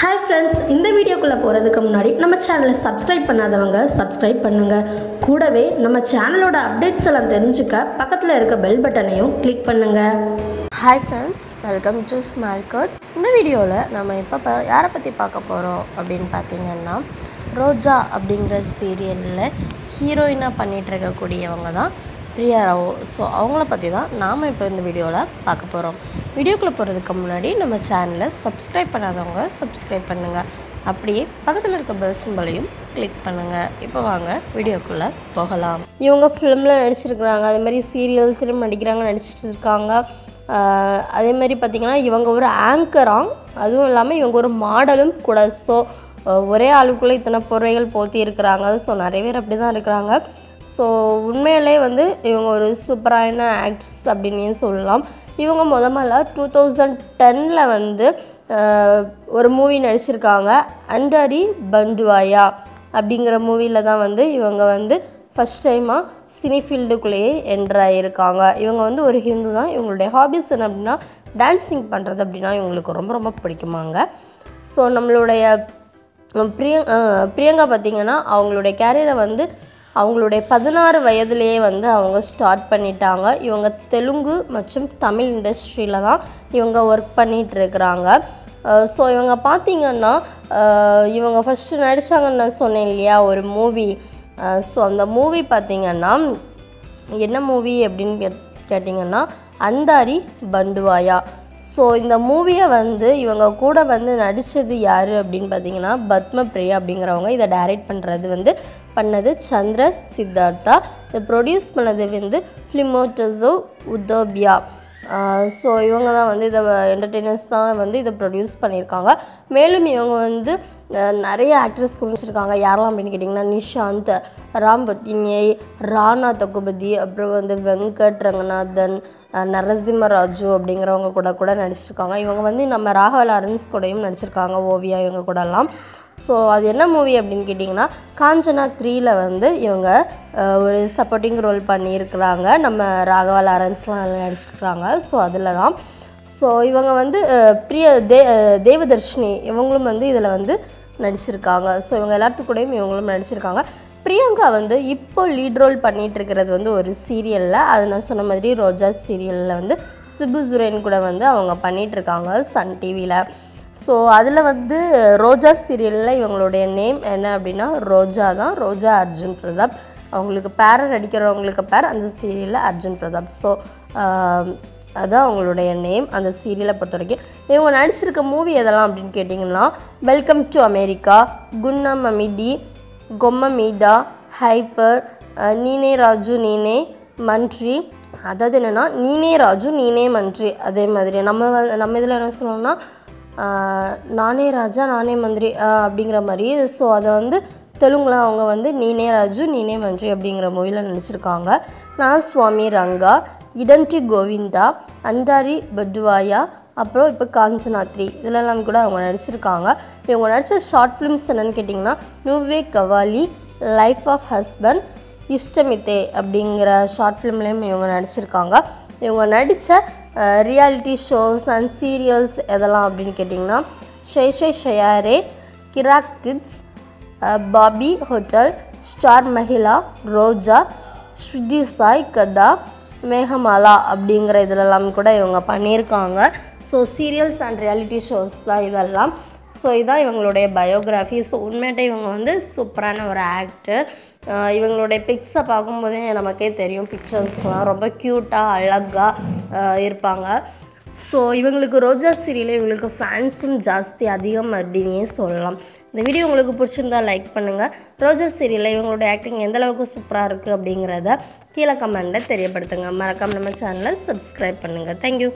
Hi friends இந்த வீடியோக்குள்ளே போகிறதுக்கு முன்னாடி நம்ம சேனலை சப்ஸ்கிரைப் பண்ணாதவங்க சப்ஸ்கிரைப் பண்ணுங்கள் கூடவே நம்ம சேனலோட அப்டேட்ஸ் எல்லாம் தெரிஞ்சுக்க பக்கத்தில் இருக்க பெல் பட்டனையும் கிளிக் பண்ணுங்கள் hi friends welcome to small cuts இந்த வீடியோவில் நம்ம இப்போ ப யாரை பற்றி பார்க்க போகிறோம் அப்படின்னு பார்த்தீங்கன்னா ரோஜா அப்படிங்கிற சீரியலில் ஹீரோயினாக பண்ணிகிட்டு இருக்கக்கூடியவங்க தான் பிரியா ராவோ ஸோ அவங்கள பற்றி தான் நாம் இப்போ இந்த வீடியோவில் பார்க்க போகிறோம் வீடியோக்குள்ளே போகிறதுக்கு முன்னாடி நம்ம சேனலை சப்ஸ்கிரைப் பண்ணாதவங்க சப்ஸ்கிரைப் பண்ணுங்கள் அப்படியே பக்கத்தில் இருக்க பெல் சிம்பலையும் கிளிக் பண்ணுங்கள் இப்போ வாங்க வீடியோக்குள்ளே போகலாம். இவங்க ஃபிலிமில் நடிச்சிருக்கிறாங்க. அதே மாதிரி சீரியல்ஸ்லையும் நடிக்கிறாங்க நடிச்சிட்டு இருக்காங்க. அதே மாதிரி பார்த்திங்கன்னா இவங்க ஒரு ஆங்கராம் அதுவும் இல்லாமல் இவங்க ஒரு மாடலும் கூட. ஸோ ஒரே ஆளுக்குள்ளே இத்தனை பொறைகள் போற்றி இருக்கிறாங்க. ஸோ நிறைய பேர் அப்படி தான் இருக்கிறாங்க. ஸோ உண்மையிலே வந்து இவங்க ஒரு சூப்பரான ஆக்ட்ரஸ் அப்படின்னு சொல்லலாம். இவங்க முத முதல்ல டூ தௌசண்ட் டெனில் வந்து ஒரு மூவி நடிச்சிருக்காங்க. அண்டரி பண்டுவாயா அப்படிங்கிற மூவியில் தான் வந்து இவங்க வந்து ஃபஸ்ட் டைமாக சினி ஃபீல்டுக்குள்ளேயே என்ட்ராயிருக்காங்க இவங்க வந்து ஒரு ஹிந்து தான். இவங்களுடைய ஹாபிஸ் என்ன அப்படின்னா டான்ஸிங் பண்ணுறது அப்படின்னா இவங்களுக்கு ரொம்ப ரொம்ப பிடிக்குமாங்க. ஸோ நம்மளுடைய பிரியங் பிரியங்கா பார்த்திங்கன்னா அவங்களுடைய கேரியரை வந்து அவங்களுடைய பதினாறு வயதுலேயே வந்து அவங்க ஸ்டார்ட் பண்ணிட்டாங்க. இவங்க தெலுங்கு மற்றும் தமிழ் இண்டஸ்ட்ரியில் தான் இவங்க ஒர்க் பண்ணிகிட்ருக்குறாங்க ஸோ இவங்க பார்த்திங்கன்னா இவங்க ஃபஸ்ட்டு நடித்தாங்கன்னு நான் சொன்னேன் இல்லையா ஒரு மூவி ஸோ அந்த மூவி பார்த்திங்கன்னா என்ன மூவி அப்படின்னு கேட் கேட்டிங்கன்னா அந்தாரி பண்டுவாயா. ஸோ இந்த மூவியை வந்து இவங்க கூட வந்து நடித்தது யார் அப்படின்னு பார்த்தீங்கன்னா பத்ம பிரியா அப்படிங்கிறவங்க. இதை டைரக்ட் பண்ணுறது வந்து பண்ணது சந்திர சித்தார்த்தா. இதை ப்ரொடியூஸ் பண்ணது வந்து ஃபிலிமோட்டஸோ உதோபியா ஸோ இவங்க தான் வந்து இதை என்டர்டெய்னர்ஸ் தான் வந்து இதை ப்ரொடியூஸ் பண்ணியிருக்காங்க. மேலும் இவங்க வந்து நிறைய ஆக்ட்ரஸ் குடிச்சிருக்காங்க யாரெல்லாம் அப்படின்னு கேட்டிங்கன்னா நிஷாந்த் ராம் பத்தினியை ராணா தகுபதி அப்புறம் வந்து வெங்கட் ரங்கநாதன் நரசிம்மராஜு அப்படிங்கிறவங்க கூட கூட நடிச்சிருக்காங்க. இவங்க வந்து நம்ம ராகவ லாரன்ஸ் கூடயும் நடிச்சிருக்காங்க ஓவியா இவங்க கூடலாம். ஸோ அது என்ன மூவி அப்படின்னு கேட்டிங்கன்னா காஞ்சனா த்ரீயில் வந்து இவங்க ஒரு சப்போர்ட்டிங் ரோல் பண்ணியிருக்கிறாங்க. நம்ம ராகவா லாரன்ஸ்லாம் நல்லா நடிச்சிருக்கிறாங்க. ஸோ அதில் தான் ஸோ இவங்க வந்து பிரிய தே தேவதர்ஷினி இவங்களும் வந்து இதில் வந்து நடிச்சிருக்காங்க. ஸோ இவங்க எல்லாத்து கூடயும் இவங்களும் நடிச்சிருக்காங்க. பிரியங்கா வந்து இப்போ லீட் ரோல் பண்ணிகிட்டு இருக்கிறது வந்து ஒரு சீரியலில் அது நான் சொன்ன மாதிரி ரோஜா சீரியலில் வந்து சிபு சுரேன் கூட வந்து அவங்க பண்ணிகிட்ருக்காங்க இருக்காங்க சன் டிவியில் ஸோ அதில் வந்து ரோஜா சீரியலில் இவங்களுடைய நேம் என்ன அப்படின்னா ரோஜா தான். ரோஜா அர்ஜுன் பிரதாப். அவங்களுக்கு பேரர் நடிக்கிறவங்களுக்கு பேர் அந்த சீரியலில் அர்ஜுன் பிரதாப். ஸோ அதுதான் அவங்களுடைய நேம் அந்த சீரியலை பொறுத்த வரைக்கும். இவங்க நடிச்சிருக்க மூவி எதெல்லாம் அப்படின்னு கேட்டிங்கன்னா வெல்கம் டு அமெரிக்கா குன்னா மமிடி கொம்ம மீடா ஹைப்பர் நீனே ராஜு நீனே மன்ட்ரி அதாவது என்னென்னா நீனே ராஜு நீனே மன்ட்ரி அதே மாதிரி நம்ம நம்ம இதில் என்ன சொல்லணும்னா நானே ராஜா நானே மந்திரி அப்படிங்கிற மாதிரி. ஸோ அதை வந்து தெலுங்கில் அவங்க வந்து நீனே ராஜு நீனே மந்திரி அப்படிங்கிற மூவியில் நடிச்சிருக்காங்க நான் சுவாமி ரங்கா இடன்டி கோவிந்தா அந்தாரி பட்டுவாயா அப்புறம் இப்போ காஞ்சனாத்ரி. இதிலெல்லாம் கூட அவங்க நடிச்சிருக்காங்க. இவங்க நடித்த ஷார்ட் ஃபிலிம்ஸ் என்னென்னு கேட்டிங்கன்னா நூவே கவாலி லைஃப் ஆஃப் ஹஸ்பண்ட் இஷ்டமித்தே அப்படிங்கிற ஷார்ட் ஃபிலிம்லேயும் இவங்க நடிச்சிருக்காங்க. இவங்க நடித்த ரியாலிட்டி ஷோஸ் அண்ட் சீரியல்ஸ் எதெல்லாம் அப்படின்னு கேட்டிங்கன்னா ஷேஷே ஷயாரே கிராக் கிட்ஸ் பாபி ஹோட்டல் ஸ்டார் மஹிளா ரோஜா ஸ்ருதி சாய் கதா மேகமாலா அப்படிங்கிற இதிலெல்லாம் கூட இவங்க பண்ணியிருக்காங்க. So serials and reality shows தான் இதெல்லாம். ஸோ இதான் இவங்களுடைய பயோகிராஃபி ஸோ உண்மையிட்ட இவங்க வந்து சூப்பரான ஒரு ஆக்டர் இவங்களுடைய பிக்ஸை பார்க்கும்போதே நமக்கே தெரியும் பிக்சர்ஸ்லாம் ரொம்ப க்யூட்டாக அழகாக இருப்பாங்க. ஸோ இவங்களுக்கு ரோஜா சீரியலில் இவங்களுக்கு ஃபேன்ஸும் ஜாஸ்தி அதிகம் அப்படின்னே சொல்லலாம். இந்த வீடியோ உங்களுக்கு பிடிச்சிருந்தா லைக் பண்ணுங்கள் ரோஜா சீரியலில் இவங்களோட ஆக்டிங் எந்தளவுக்கு சூப்பராக இருக்குது அப்படிங்கிறத கீழே கமெண்ட்டில் தெரியப்படுத்துங்க. மறக்காம நம்ம சேனலை சப்ஸ்கிரைப் பண்ணுங்கள் தேங்க்யூ